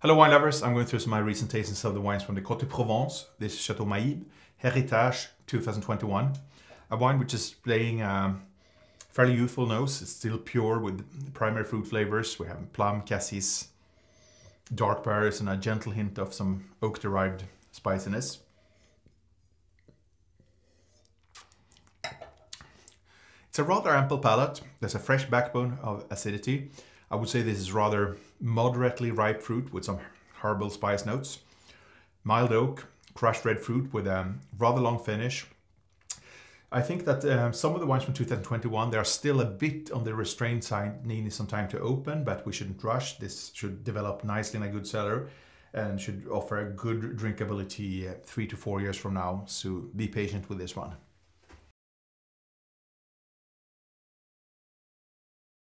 Hello wine lovers, I'm going through some of my recent tastings of the wines from the Côtes de Provence. This is Chateau Maïme, Heritage 2021. A wine which is playing a fairly youthful nose. It's still pure with primary fruit flavors. We have plum, cassis, dark berries and a gentle hint of some oak-derived spiciness. It's a rather ample palate. There's a fresh backbone of acidity. I would say this is rather moderately ripe fruit with some herbal spice notes. Mild oak, crushed red fruit with a rather long finish. I think that um, some of the wines from 2021, they are still a bit on the restrained side, needing some time to open, but we shouldn't rush. This should develop nicely in a good cellar and should offer a good drinkability uh, three to four years from now. So be patient with this one.